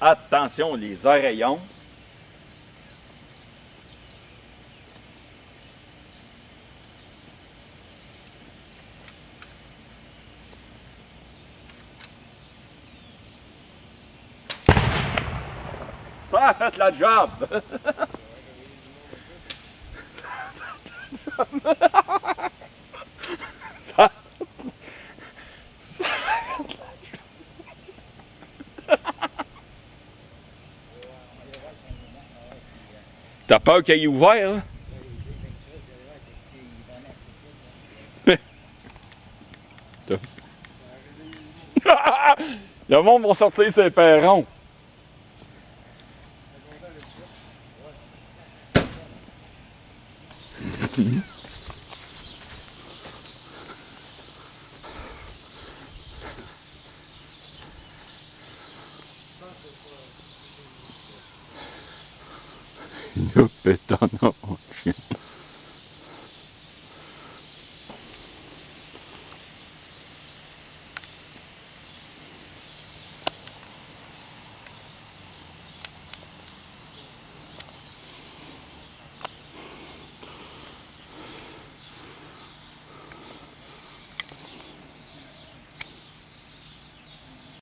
Attention, les oreillons. Ça a fait la job! Ça T'as peur qu'il ait ouvert, hein? Le monde va sortir ses perrons. Lübeck dann noch